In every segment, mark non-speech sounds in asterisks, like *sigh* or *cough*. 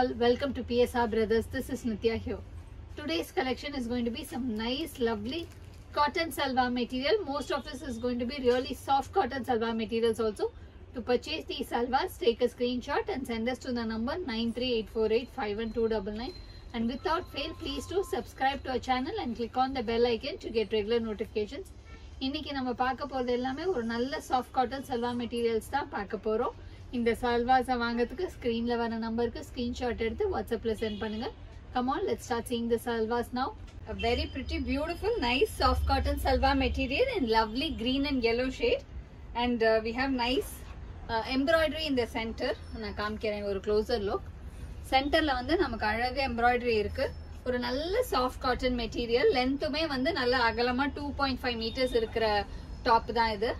all, welcome to PSR Brothers. This is Nitya here. Today's collection is going to be some nice, lovely cotton salwar material. Most of this is going to be really soft cotton salwar materials also. To purchase these salwars, take a screenshot and send us to the number 93848512999. And without fail, please do subscribe to our channel and click on the bell icon to get regular notifications. இன்னைக்கு நம்ம பார்க்க போறது எல்லாமே ஒரு நல்ல soft cotton salwar materials தான் பார்க்க போறோம் இந்த சல்வார்ஸை வாங்கிறதுக்கு ஸ்க்ரீனில் வர நம்பருக்கு ஸ்க்ரீன்ஷாட் எடுத்து வாட்ஸ்அப்பில் சென்ட் பண்ணுங்க. Come on let's start seeing the salwars now a very pretty beautiful nice soft cotton salwar material in lovely green and yellow shade. And uh, we have nice uh, embroidery in the center. நான் காமிக்கிறேன் ஒரு closer look சென்டர்ல வந்து நமக்கு அழகு embroidery இருக்கு. ஒரு நல்ல சாஃப்ட் காட்டன் மெட்டீரியல் லென்த்துமே வந்து நல்ல அகலமா டூ பாயிண்ட் ஃபைவ் மீட்டர்ஸ் இருக்கிற டாப் தான் இது.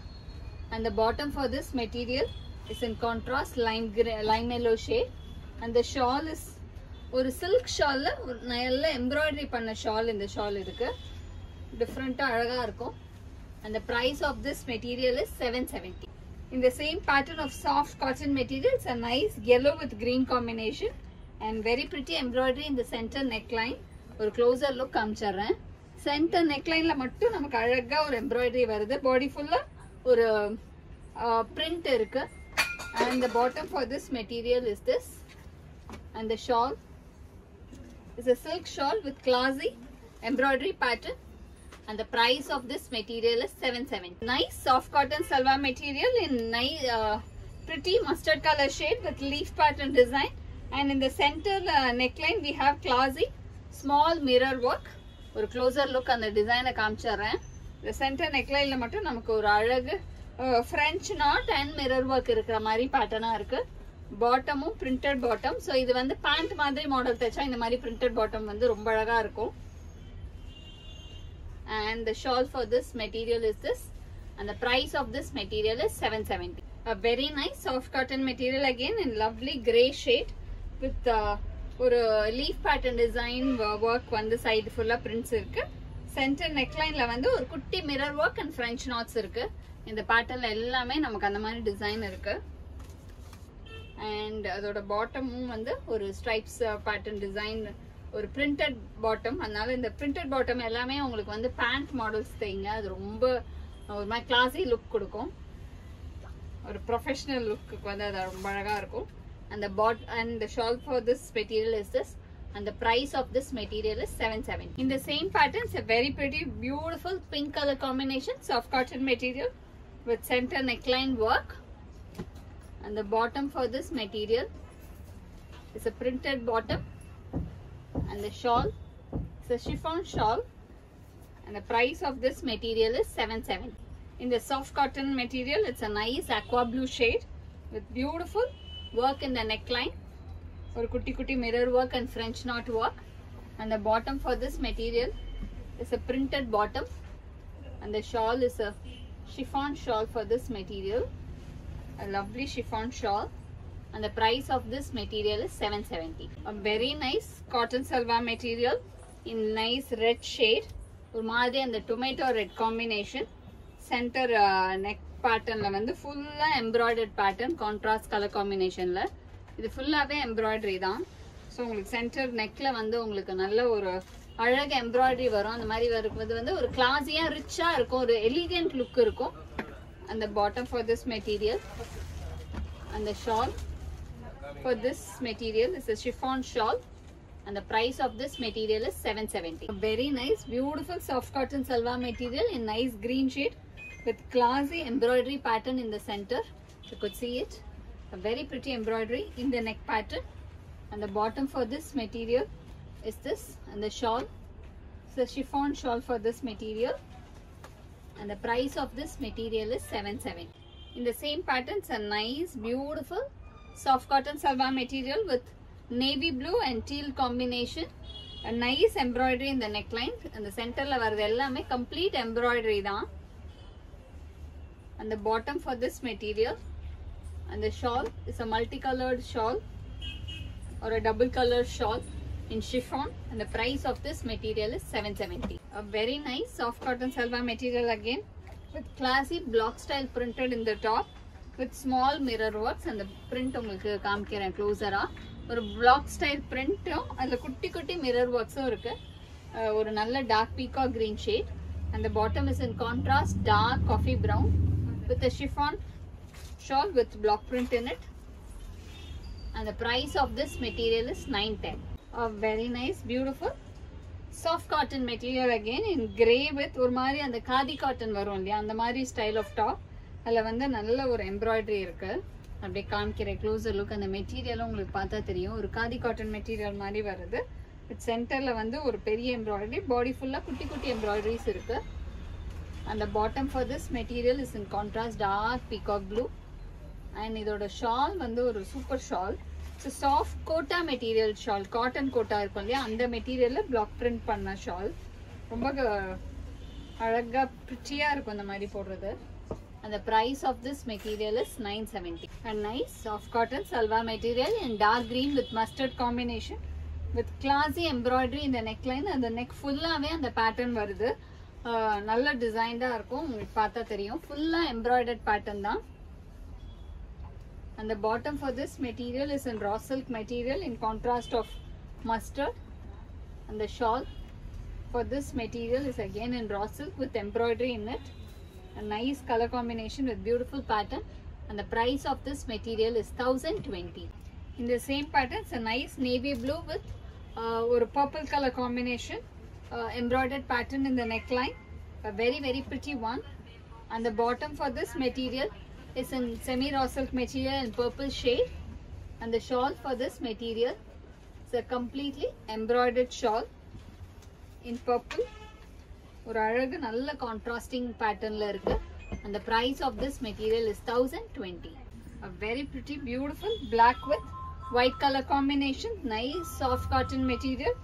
And the bottom for this material is in contrast lime lime yellow shade. And the shawl is ஒரு சில்க் ஷால்ல ஒரு நல்ல எம்ப்ராய்டரி பண்ண ஷால் இந்த ஷால் இருக்கு. டிஃப்ரெண்ட்டாக அழகாக இருக்கும். அந்த price of this material is seven seventy இந்த same pattern of soft cotton materials a nice yellow with green combination and very pretty embroidery இந்த சென்டர் நெக்லைன் ஒரு க்ளோசர் லுக் காமிச்சிடுறேன் சென்டர் நெக்லைனில் மட்டும் நமக்கு அழகாக ஒரு எம்ப்ராய்டரி வருது. பாடி ஃபுல்லாக ஒரு பிரிண்ட் இருக்கு. and the bottom for this material is this and the shawl is a silk shawl with classy embroidery pattern and the price of this material is 770 nice soft cotton salwar material in nice uh, pretty mustard color shade with leaf pattern design and in the center uh, neckline we have classy small mirror work ஒரு closer look அந்த டிசைனை காமிச்சிடுறேன் இந்த centre நெக்லைன்ல மட்டும் நமக்கு ஒரு அழகு French knot and mirror work இருக்கிற மாதிரி பேட்டர்னா இருக்கு. பாட்டமும் பிரிண்டட் பாட்டம் ஸோ இது வந்து பேண்ட் மாதிரி மாடல் தைச்சா இந்த மாதிரி பிரிண்டட் பாட்டம் வந்து ரொம்ப அழகா இருக்கும். And the shawl for this material is this and the price of this material is 770 a very nice soft cotton material again in lovely gray shade with uh, ஒரு leaf pattern design work வந்து side ஃபுல்லாக prints இருக்கு. Centre நெக்லைன்ல வந்து ஒரு குட்டி mirror work and French knots இருக்கு. இந்த பேட்டர்ன்ல எல்லாமே நமக்கு அந்த மாதிரி டிசைன் இருக்கு. அண்ட் அதோட பாட்டமும் வந்து ஒரு ஸ்ட்ரைப்ஸ் பேட்டர்ன் டிசைன் ஒரு பிரிண்டட் பாட்டம் அதனால இந்த பிரிண்டட் பாட்டம் எல்லாமே உங்களுக்கு வந்து பேண்ட் மாடல்ஸ் தைங்க அது ரொம்ப uh, ஒரு மாதிரி கிளாஸி லுக் கொடுக்கும். ஒரு ப்ரொஃபஷனல் லுக்கு வந்து அது ரொம்ப அழகா இருக்கும். அந்த பாட் and shawl for this material is this and the price of this material is 770 in the same pattern it's a very pretty beautiful pink color combination soft cotton material with center neckline work. And the bottom for this material is a printed bottom and the shawl. Is a chiffon shawl. And the price of this material is 770 in the soft cotton material it's a nice aqua blue shade with beautiful work in the neckline or kutti kutti mirror work and french knot work and the bottom for this material is a printed bottom and the shawl is a chiffon shawl for this material a lovely chiffon shawl and the price of this material is 770 a very nice cotton salwar material in nice red shade ஒரு மாதிரி அந்த tomato red combination centre neck பேட்டர்ன்ல வந்து ஃபுல்லா embroidered pattern contrast colour காம்பினேஷன்ல இது ஃபுல்லாகவே embroidery தான் ஸோ உங்களுக்கு சென்டர் நெக்கில் வந்து உங்களுக்கு நல்ல ஒரு அழகு எம்ப்ராய்டரி வரும் அந்த மாதிரி வரும்போது வந்து ஒரு கிளாஸியாக ரிச்சாக இருக்கும் ஒரு எலிகண்ட் லுக் இருக்கும் அந்த பாட்டம் ஃபார் திஸ் மெட்டீரியல் அந்த shawl for this material is a chiffon shawl அந்த the of this material is seven 770 very nice beautiful soft cotton salwar material in nice green shade with classy embroidery pattern in the centre you could see it a very pretty embroidery in the neck pattern and the bottom for this material is this and the shawl it's a chiffon shawl for this material and the price of this material is 770 in the same pattern it's a nice beautiful soft cotton salwar material with navy blue and teal combination a nice embroidery in the neckline and the centerல வரது எல்லாமே complete embroidery தான் and the bottom for this material and the shawl is a multicolored shawl or a double color shawl in chiffon and the price of this material is 770 a very nice soft cotton salwar material again with classy block style printed in the top with small mirror works and the print உங்களுக்கு காமிக்கிறேன் க்ளோஸரா ஒரு black style பிரிண்ட்டும் அதில் குட்டி குட்டி mirror ஒர்க்ஸும் இருக்கு ஒரு நல்ல dark peacock green shade அந்த bottom is in contrast dark coffee brown with chiffon shawl with block print in it. And the price of this material is 910 a very nice beautiful soft cotton material again in grey with ஒரு மாதிரி அந்த khadi cotton வரும் இல்லையா? அந்த மாதிரி style of top அதில் வந்து நல்ல ஒரு எம்ப்ராய்டரி இருக்கு. அப்படியே காமிக்கிற க்ளோசர் லுக் அந்த மெட்டீரியலும் உங்களுக்கு பார்த்தா தெரியும். ஒரு காதி காட்டன் மெட்டீரியல் மாதிரி வருது. இட் சென்டரில் வந்து ஒரு பெரிய எம்ப்ராய்டரி பாடி ஃபுல்லாக குட்டி குட்டி எம்ப்ராய்டரிஸ் இருக்கு. அந்த bottom for this material is in contrast dark peacock blue and இதோட ஷால் வந்து ஒரு super shawl so soft kota material shawl cotton kota இருக்கும் இல்லையா? அந்த மெட்டீரியலில் பிளாக் பிரிண்ட் பண்ண ஷால் ரொம்ப அழகாக பிரிச்சியாக இருக்கும் இந்த மாதிரி போடுறது. அந்த price of this material is nine seventy and nice soft cotton salwar material and dark green with mustard combination with classy embroidery இந்த நெக்லைன் அந்த நெக் ஃபுல்லாகவே அந்த பேட்டர்ன் வருது. Uh, நல்ல டிசைன்டாக இருக்கும். உங்களுக்கு பார்த்தா தெரியும். ஃபுல்லாக எம்ப்ராய்டர்ட் பேட்டர்ன் தான். And the bottom for this material is in raw silk material in contrast of mustard. And the shawl for this material is again in raw silk with embroidery in it. A nice color combination with beautiful pattern. And the price of this material is 1020 in the same pattern it's a nice navy blue with uh, or purple color combination uh, embroidered pattern in the neckline. A very very pretty one. And the bottom for this material is in semi raw silk material in purple shade and the shawl for this material is a completely embroidered shawl in purple ஒரு அழகு நல்ல contrasting பேட்டர்ன்ல இருக்கு and the price of this material is 1020 a very pretty beautiful black with white color combination nice soft cotton material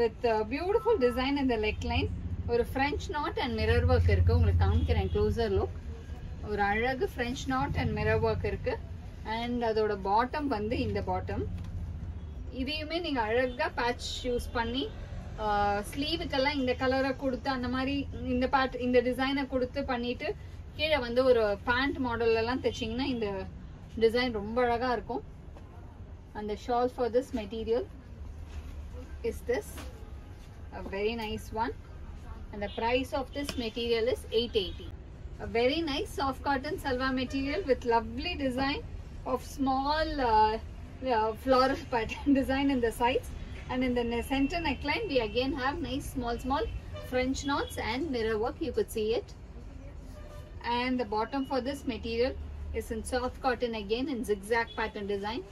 with uh, beautiful design in the neckline ஒரு French knot and mirror work இருக்கு உங்களுக்கு காமிக்கிறேன் closer look ஒரு அழகு French knot and mirror work இருக்கு. And அதோட bottom வந்து இந்த பாட்டம் இதையுமே நீங்க அழகா பேட்ச் யூஸ் பண்ணி ஸ்லீவுக்கெல்லாம் இந்த கலரை கொடுத்து அந்த மாதிரி இந்த பேட் இந்த டிசைனை கொடுத்து பண்ணிட்டு கீழே வந்து ஒரு பேண்ட் மாடல் தைச்சிங்கன்னா இந்த டிசைன் ரொம்ப அழகா இருக்கும். அந்த shawl for this material is this a very nice one. And the price of this material is 880 a very nice soft cotton salwa material with lovely design of small uh, uh, floral *laughs* pattern design in the sides and in the ne- center neckline we again have nice small small french knots and mirror work you could see it and the bottom for this material is in soft cotton again in zigzag pattern design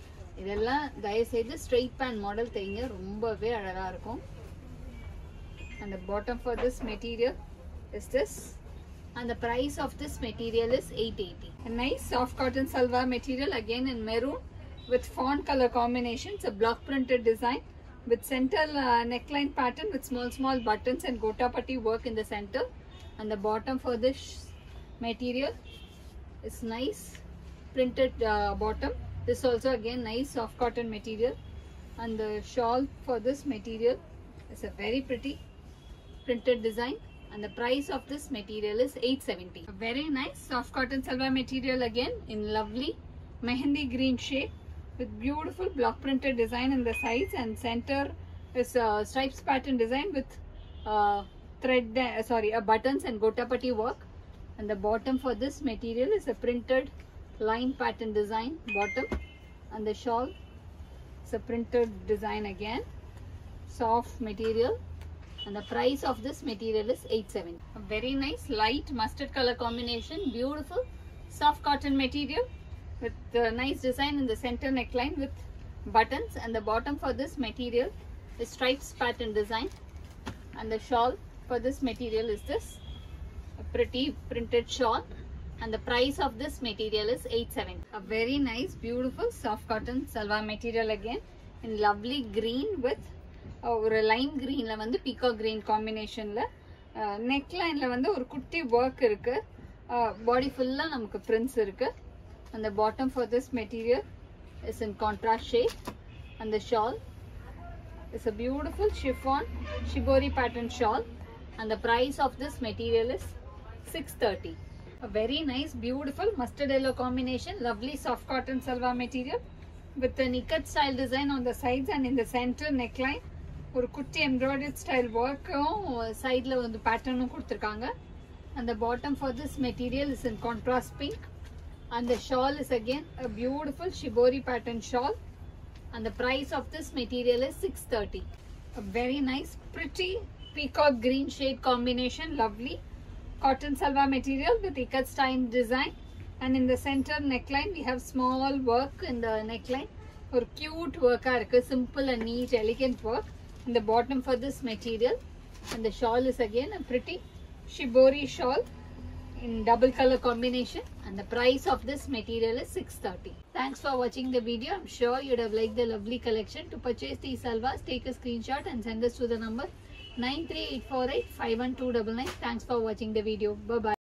இதெல்லாம் தயவுசெய்து straight pant model தைங்க ரொம்பவே அழகா இருக்கும் and the bottom for this material is this and the price of this material is 880 a nice soft cotton salwar material again in maroon with fawn color combination it's a block printed design with center uh, neckline pattern with small small buttons and gota gotapati work in the center. And the bottom for this material is nice printed uh, bottom. This also again nice soft cotton material. And the shawl for this material is a very pretty printed design and the price of this material is 870 a very nice soft cotton salwar material again in lovely mehendi green shade with beautiful block printed design in the sides and center is a stripes pattern design with uh, thread uh, sorry uh, buttons and gotapati work. And the bottom for this material is a printed line pattern design bottom. And the shawl is a printed design again soft material and the price of this material is 870 a very nice light mustard color combination beautiful soft cotton material with uh, nice design in the center neckline with buttons. And the bottom for this material is stripes pattern design. And the shawl for this material is this a pretty printed shawl. And the price of this material is 870 a very nice beautiful soft cotton salwar material again in lovely green with ஒரு Lime greenல வந்து Bhika green காம்பினேஷன்ல neck லைன்ல வந்து ஒரு குட்டி work இருக்கு பாடி ஃபுல்லா நமக்கு prints இருக்கு and the bottom for this material is in contrast shade and the shawl is a beautiful chiffon shibori pattern shawl and the price of this material is 630 a very nice beautiful mustard yellow combination lovely soft cotton salwar material with an ikat style design on the sides and in the center neckline kurti embroidered style work side la pattern kanga. and the bottom for this material is in contrast pink. and the shawl is again a beautiful shibori pattern shawl. and the price of this material is 630 a very nice pretty peacock green shade combination lovely. Cotton salwar material with ikat style design. And in the center neckline we have small work in the neckline. Or cute work simple and neat elegant work in the bottom for this material. And the shawl is again a pretty shibori shawl in double color combination. And the price of this material is 630 thanks for watching the video. I'm sure you'd have liked the lovely collection. To purchase these salwars take a screenshot and send us to the number 93848 51299 thanks for watching the video. Bye bye